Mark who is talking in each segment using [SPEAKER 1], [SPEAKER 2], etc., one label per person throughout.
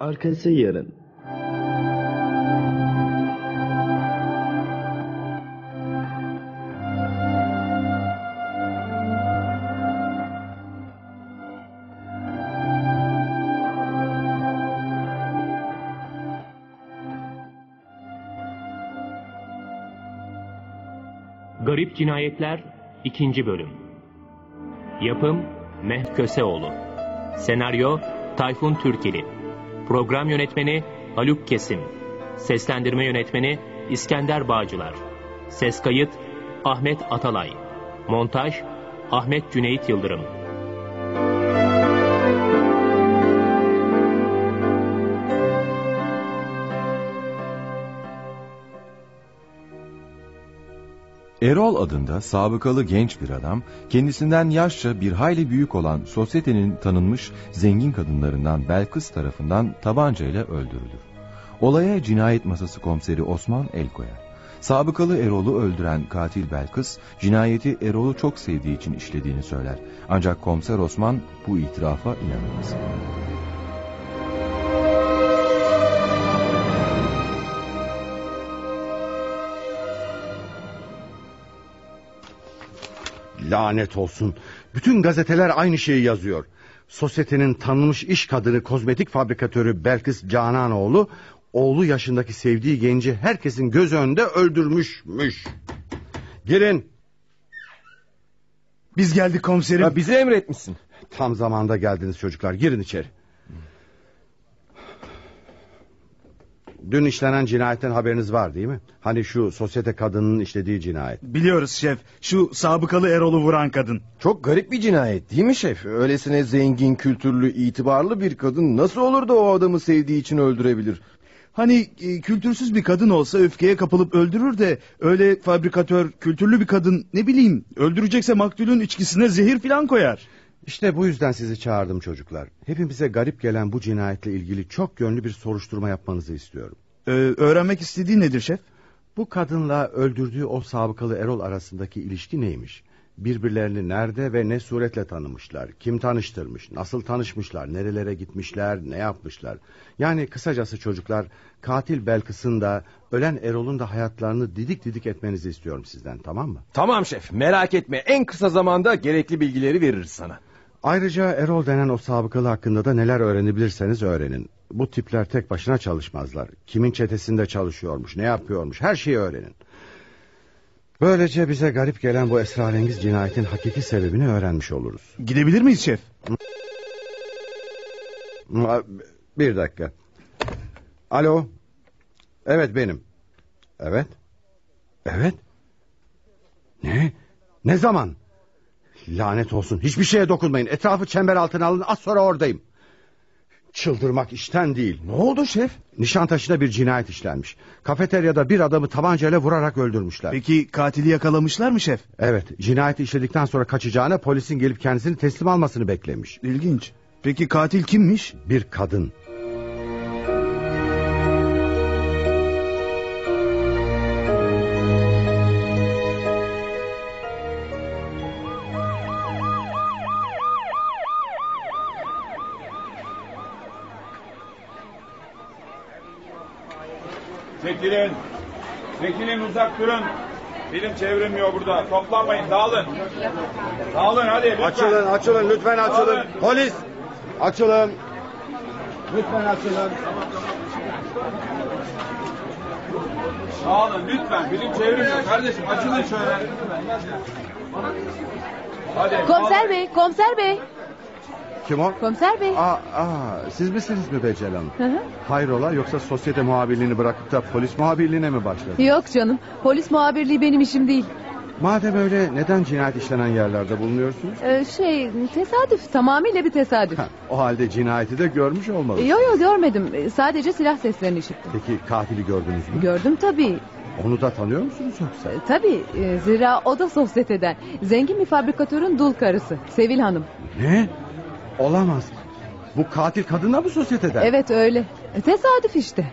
[SPEAKER 1] Arkası yarın.
[SPEAKER 2] Garip Cinayetler 2. Bölüm Yapım Mehmet Köseoğlu Senaryo Tayfun Türkili Program Yönetmeni Haluk Kesim. Seslendirme Yönetmeni İskender Bağcılar. Ses Kayıt Ahmet Atalay. Montaj Ahmet Cüneyt Yıldırım
[SPEAKER 3] Erol adında sabıkalı genç bir adam, kendisinden yaşça bir hayli büyük olan sosyetenin tanınmış zengin kadınlarından Belkıs tarafından tabancayla öldürülür. Olaya cinayet masası komiseri Osman el koyar. Sabıkalı Erol'u öldüren katil Belkıs, cinayeti Erol'u çok sevdiği için işlediğini söyler. Ancak komiser Osman bu itirafa inanmaz.
[SPEAKER 4] Lanet olsun. Bütün gazeteler aynı şeyi yazıyor. Sosyetenin tanınmış iş kadını kozmetik fabrikatörü Belkıs Cananoğlu... ...oğlu yaşındaki sevdiği genci herkesin göz önünde öldürmüşmüş. Girin.
[SPEAKER 5] Biz geldik komiserim.
[SPEAKER 3] Ya bizi emretmişsin.
[SPEAKER 4] Tam zamanda geldiniz çocuklar. Girin içeri. Dün işlenen cinayetten haberiniz var değil mi? Hani şu sosyete kadının işlediği cinayet.
[SPEAKER 5] Biliyoruz şef. Şu sabıkalı Erol'u vuran kadın.
[SPEAKER 3] Çok garip bir cinayet değil mi şef? Öylesine zengin, kültürlü, itibarlı bir kadın nasıl olur da o adamı sevdiği için öldürebilir?
[SPEAKER 5] Hani e, kültürsüz bir kadın olsa öfkeye kapılıp öldürür de öyle fabrikatör, kültürlü bir kadın ne bileyim öldürecekse maktulün içkisine zehir filan koyar.
[SPEAKER 4] İşte bu yüzden sizi çağırdım çocuklar. Hepimize garip gelen bu cinayetle ilgili çok yönlü bir soruşturma yapmanızı istiyorum.
[SPEAKER 5] Ee, öğrenmek istediği nedir şef?
[SPEAKER 4] Bu kadınla öldürdüğü o sabıkalı Erol arasındaki ilişki neymiş? Birbirlerini nerede ve ne suretle tanımışlar? Kim tanıştırmış? Nasıl tanışmışlar? Nerelere gitmişler? Ne yapmışlar? Yani kısacası çocuklar katil Belkıs'ın da ölen Erol'un da hayatlarını didik didik etmenizi istiyorum sizden tamam mı?
[SPEAKER 3] Tamam şef merak etme en kısa zamanda gerekli bilgileri veririz sana.
[SPEAKER 4] Ayrıca Erol denen o sabıkalı hakkında da neler öğrenebilirseniz öğrenin. Bu tipler tek başına çalışmazlar. Kimin çetesinde çalışıyormuş, ne yapıyormuş her şeyi öğrenin. Böylece bize garip gelen bu esrarengiz cinayetin hakiki sebebini öğrenmiş oluruz.
[SPEAKER 5] Gidebilir miyiz şef?
[SPEAKER 4] Bir dakika. Alo. Evet benim. Evet. Evet. Ne? Ne zaman? Lanet olsun. Hiçbir şeye dokunmayın. Etrafı çember altına alın. Az sonra oradayım. Çıldırmak işten değil.
[SPEAKER 3] Ne oldu şef?
[SPEAKER 4] Nişantaşı'da bir cinayet işlenmiş. Kafeteryada bir adamı tabancayla vurarak öldürmüşler.
[SPEAKER 5] Peki katili yakalamışlar mı şef?
[SPEAKER 4] Evet, cinayeti işledikten sonra kaçacağına polisin gelip kendisini teslim almasını beklemiş.
[SPEAKER 5] İlginç. Peki katil kimmiş?
[SPEAKER 4] Bir kadın.
[SPEAKER 6] Çekilin uzak durun. Bilim çevrilmiyor burada. Toplanmayın dağılın. Dağılın hadi lütfen.
[SPEAKER 4] Açılın, açılın, lütfen açılın.
[SPEAKER 6] Alın.
[SPEAKER 4] Polis, açılın. Lütfen açılın.
[SPEAKER 6] Dağılın lütfen. Bilim çevrilmiyor kardeşim. Açılın şöyle. Hadi.
[SPEAKER 7] Komiser
[SPEAKER 6] dağılın.
[SPEAKER 7] bey, komiser bey,
[SPEAKER 4] Kim o?
[SPEAKER 7] komiser bey.
[SPEAKER 4] Aa, aa, siz misiniz Mübeccel Hanım?
[SPEAKER 7] Hı hı.
[SPEAKER 4] Hayrola yoksa sosyete muhabirliğini bırakıp da polis muhabirliğine mi başladın?
[SPEAKER 7] Yok canım, polis muhabirliği benim işim değil.
[SPEAKER 4] Madem öyle neden cinayet işlenen yerlerde bulunuyorsunuz?
[SPEAKER 7] Ee, şey, tesadüf, tamamıyla bir tesadüf.
[SPEAKER 4] Heh, o halde cinayeti de görmüş olmalı.
[SPEAKER 7] Yo yo görmedim, Ee, sadece silah seslerini işittim.
[SPEAKER 4] Peki katili gördünüz mü?
[SPEAKER 7] Gördüm tabii,
[SPEAKER 4] Onu da tanıyor musunuz yoksa?
[SPEAKER 7] Ee, tabii. Ee, zira o da sosyeteden. Zengin bir fabrikatörün dul karısı, Sevil Hanım.
[SPEAKER 4] Ne? Olamaz. Bu katil kadına bu sosyeteden.
[SPEAKER 7] Evet öyle. Ee, Tesadüf işte.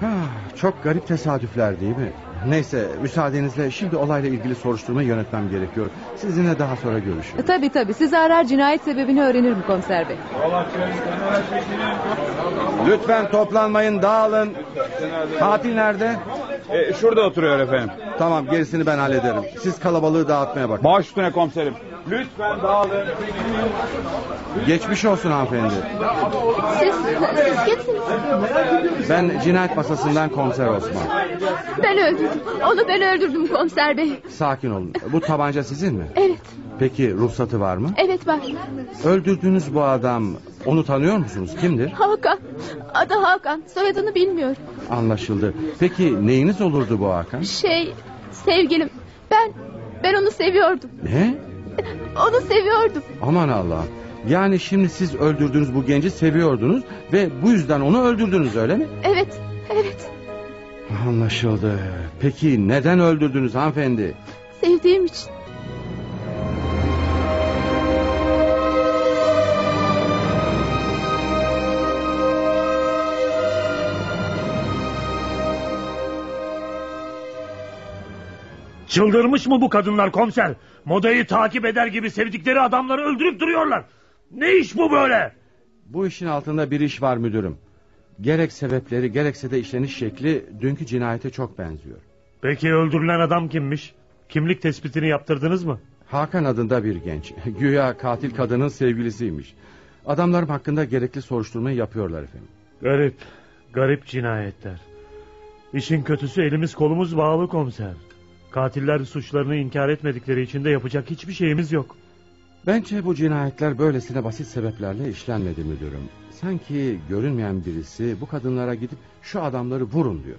[SPEAKER 4] Ha, çok garip tesadüfler değil mi? Neyse müsaadenizle şimdi olayla ilgili soruşturmayı yönetmem gerekiyor. Sizinle daha sonra
[SPEAKER 7] E,
[SPEAKER 4] görüşürüz.
[SPEAKER 7] tabii tabii sizi arar cinayet sebebini öğrenirim komiser bey.
[SPEAKER 4] Lütfen toplanmayın dağılın. Katil nerede?
[SPEAKER 6] E, şurada oturuyor efendim.
[SPEAKER 4] Tamam gerisini ben hallederim. Siz kalabalığı dağıtmaya bakın.
[SPEAKER 6] Baş üstüne komiserim. Lütfen dağılın.
[SPEAKER 4] Geçmiş olsun hanımefendi.
[SPEAKER 1] Siz, siz kimsiniz?
[SPEAKER 4] Ben cinayet masasından komiser Osman.
[SPEAKER 1] Ben öldürdüm. Onu ben öldürdüm komiser bey.
[SPEAKER 4] Sakin olun. Bu tabanca sizin mi?
[SPEAKER 1] Evet,
[SPEAKER 4] Peki ruhsatı var mı?
[SPEAKER 1] evet var.
[SPEAKER 4] Öldürdüğünüz bu adam onu tanıyor musunuz? Kimdir?
[SPEAKER 1] Hakan. Adı Hakan. Soyadını bilmiyorum.
[SPEAKER 4] Anlaşıldı. Peki neyiniz olurdu bu Hakan?
[SPEAKER 1] Şey, sevgilim. Ben, ben onu seviyordum.
[SPEAKER 4] Ne?
[SPEAKER 1] Onu seviyordum.
[SPEAKER 4] Aman Allah. Yani şimdi siz öldürdüğünüz bu genci seviyordunuz ve bu yüzden onu öldürdünüz öyle mi?
[SPEAKER 1] Evet, evet.
[SPEAKER 4] Anlaşıldı. Peki neden öldürdünüz hanımefendi?
[SPEAKER 1] Sevdiğim için.
[SPEAKER 8] Çıldırmış mı bu kadınlar komiser? Modayı takip eder gibi sevdikleri adamları öldürüp duruyorlar. Ne iş bu böyle?
[SPEAKER 4] Bu işin altında bir iş var müdürüm. Gerek sebepleri gerekse de işleniş şekli dünkü cinayete çok benziyor.
[SPEAKER 8] Peki öldürülen adam kimmiş? Kimlik tespitini yaptırdınız mı?
[SPEAKER 4] Hakan adında bir genç. Güya katil kadının sevgilisiymiş. Adamlarım hakkında gerekli soruşturmayı yapıyorlar efendim.
[SPEAKER 8] Garip, garip cinayetler. İşin kötüsü elimiz kolumuz bağlı komiser. Katiller suçlarını inkar etmedikleri için de yapacak hiçbir şeyimiz yok.
[SPEAKER 4] Bence bu cinayetler böylesine basit sebeplerle işlenmedi müdürüm. Sanki görünmeyen birisi bu kadınlara gidip şu adamları vurun diyor.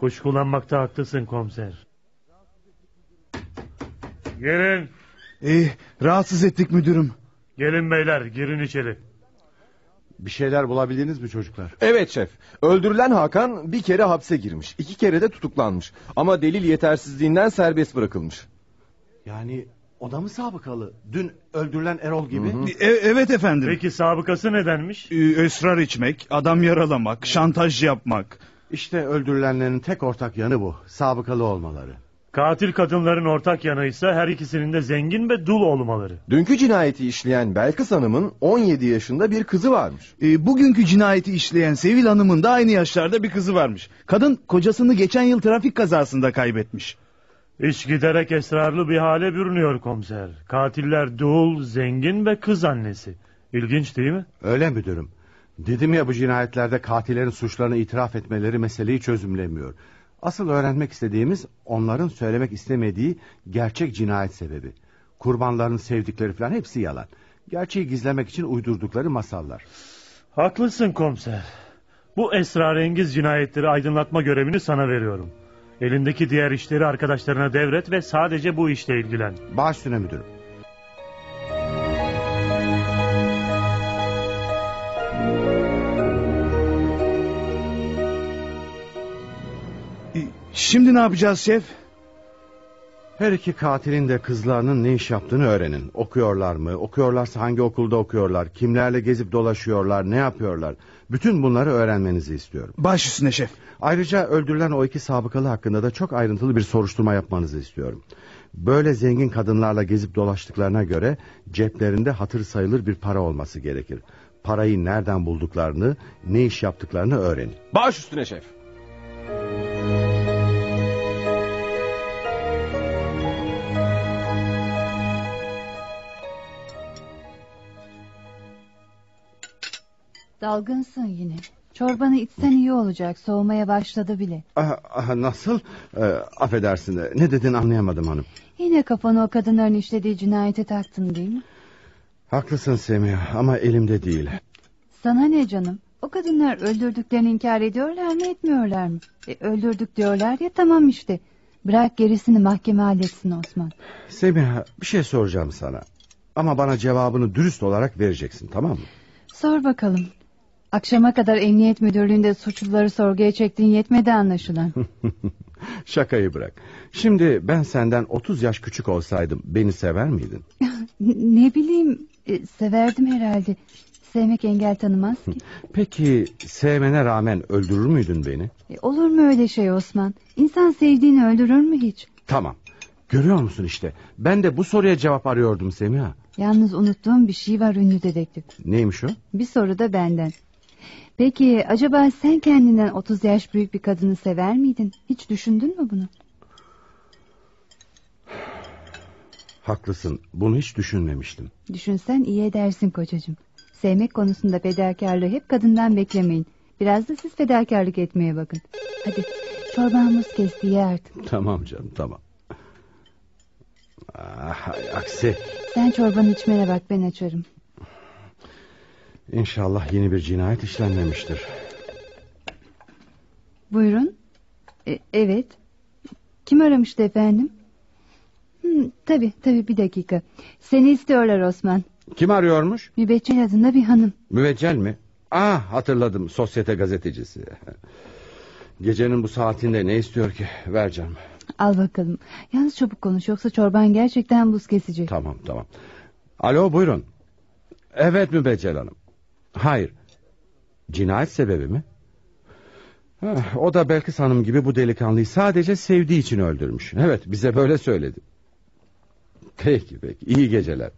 [SPEAKER 8] Kuşkulanmakta haklısın komiser. Gelin,
[SPEAKER 5] Ee, rahatsız ettik müdürüm.
[SPEAKER 8] gelin beyler girin içeri.
[SPEAKER 4] Bir şeyler bulabildiniz mi çocuklar?
[SPEAKER 9] Evet şef. Öldürülen Hakan bir kere hapse girmiş. iki kere de tutuklanmış. Ama delil yetersizliğinden serbest bırakılmış.
[SPEAKER 4] Yani o da mı sabıkalı? Dün öldürülen Erol gibi.
[SPEAKER 5] E- evet efendim.
[SPEAKER 8] Peki sabıkası nedenmiş?
[SPEAKER 5] Ee, esrar içmek, adam yaralamak, şantaj yapmak.
[SPEAKER 4] İşte öldürülenlerin tek ortak yanı bu. Sabıkalı olmaları.
[SPEAKER 8] Katil kadınların ortak yanıysa her ikisinin de zengin ve dul olmaları.
[SPEAKER 9] Dünkü cinayeti işleyen Belkıs Hanım'ın 17 yaşında bir kızı varmış.
[SPEAKER 5] Ee, bugünkü cinayeti işleyen Sevil Hanım'ın da aynı yaşlarda bir kızı varmış. Kadın kocasını geçen yıl trafik kazasında kaybetmiş.
[SPEAKER 8] İş giderek esrarlı bir hale bürünüyor komiser. Katiller dul, zengin ve kız annesi. İlginç değil mi?
[SPEAKER 4] Öyle müdürüm. Dedim ya bu cinayetlerde katillerin suçlarını itiraf etmeleri meseleyi çözümlemiyor. Asıl öğrenmek istediğimiz onların söylemek istemediği gerçek cinayet sebebi. Kurbanların sevdikleri falan hepsi yalan. Gerçeği gizlemek için uydurdukları masallar.
[SPEAKER 8] Haklısın komiser. Bu esrarengiz cinayetleri aydınlatma görevini sana veriyorum. Elindeki diğer işleri arkadaşlarına devret ve sadece bu işle ilgilen.
[SPEAKER 4] Baş üstüne müdürüm.
[SPEAKER 5] Şimdi ne yapacağız şef?
[SPEAKER 4] Her iki katilin de kızlarının ne iş yaptığını öğrenin. Okuyorlar mı? Okuyorlarsa hangi okulda okuyorlar? Kimlerle gezip dolaşıyorlar? Ne yapıyorlar? Bütün bunları öğrenmenizi istiyorum.
[SPEAKER 5] Baş üstüne şef.
[SPEAKER 4] Ayrıca öldürülen o iki sabıkalı hakkında da çok ayrıntılı bir soruşturma yapmanızı istiyorum. Böyle zengin kadınlarla gezip dolaştıklarına göre ceplerinde hatır sayılır bir para olması gerekir. Parayı nereden bulduklarını, ne iş yaptıklarını öğrenin.
[SPEAKER 9] Baş üstüne şef.
[SPEAKER 10] Dalgınsın yine. Çorbanı içsen iyi olacak. Soğumaya başladı bile.
[SPEAKER 4] Aha, aha, nasıl? Ee, affedersin de, ne dedin anlayamadım hanım.
[SPEAKER 10] Yine kafanı o kadınların işlediği cinayete taktın değil mi?
[SPEAKER 4] Haklısın Semih ama elimde değil.
[SPEAKER 10] Sana ne canım? O kadınlar öldürdüklerini inkar ediyorlar mı etmiyorlar mı? E, öldürdük diyorlar ya tamam işte. Bırak gerisini mahkeme halletsin Osman.
[SPEAKER 4] Semih bir şey soracağım sana. Ama bana cevabını dürüst olarak vereceksin tamam mı?
[SPEAKER 10] Sor bakalım. Akşama kadar emniyet müdürlüğünde suçluları sorguya çektiğin yetmedi anlaşılan.
[SPEAKER 4] Şakayı bırak. Şimdi ben senden 30 yaş küçük olsaydım beni sever miydin?
[SPEAKER 10] ne bileyim E, severdim herhalde. Sevmek engel tanımaz ki.
[SPEAKER 4] Peki sevmene rağmen öldürür müydün beni?
[SPEAKER 10] E, olur mu öyle şey Osman? İnsan sevdiğini öldürür mü hiç?
[SPEAKER 4] Tamam. Görüyor musun işte? Ben de bu soruya cevap arıyordum Semiha.
[SPEAKER 10] Yalnız unuttuğum bir şey var ünlü dedektif.
[SPEAKER 4] Neymiş o?
[SPEAKER 10] Bir soru da benden. Peki acaba sen kendinden 30 yaş büyük bir kadını sever miydin? Hiç düşündün mü bunu?
[SPEAKER 4] Haklısın. Bunu hiç düşünmemiştim.
[SPEAKER 10] Düşünsen iyi edersin kocacığım. Sevmek konusunda fedakarlığı hep kadından beklemeyin. Biraz da siz fedakarlık etmeye bakın. Hadi çorban kesti ye artık.
[SPEAKER 4] Tamam canım tamam. Ah, aksi.
[SPEAKER 10] Sen çorbanı içmene bak ben açarım.
[SPEAKER 4] İnşallah yeni bir cinayet işlenmemiştir.
[SPEAKER 10] Buyurun. E, evet. Kim aramıştı efendim? Hmm, tabii tabii bir dakika. Seni istiyorlar Osman.
[SPEAKER 4] Kim arıyormuş?
[SPEAKER 10] Mübeccel adında bir hanım.
[SPEAKER 4] Müveccel mi? Ah hatırladım sosyete gazetecisi. Gecenin bu saatinde ne istiyor ki? Ver canım.
[SPEAKER 10] Al bakalım. Yalnız çabuk konuş yoksa çorban gerçekten buz kesecek.
[SPEAKER 4] Tamam tamam. Alo buyurun. Evet Mübeccel Hanım. Hayır. Cinayet sebebi mi? O da Belkıs Hanım gibi bu delikanlıyı sadece sevdiği için öldürmüş. Evet bize böyle söyledi. Peki peki iyi geceler.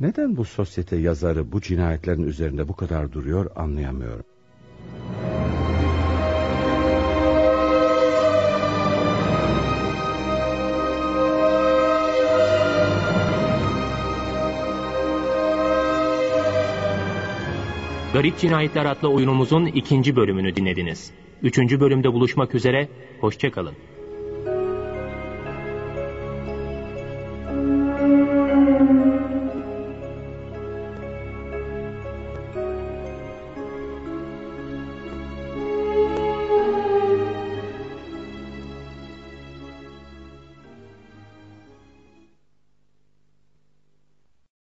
[SPEAKER 4] Neden bu sosyete yazarı bu cinayetlerin üzerinde bu kadar duruyor anlayamıyorum.
[SPEAKER 2] Garip Cinayetler adlı oyunumuzun ikinci bölümünü dinlediniz. Üçüncü bölümde buluşmak üzere, hoşçakalın.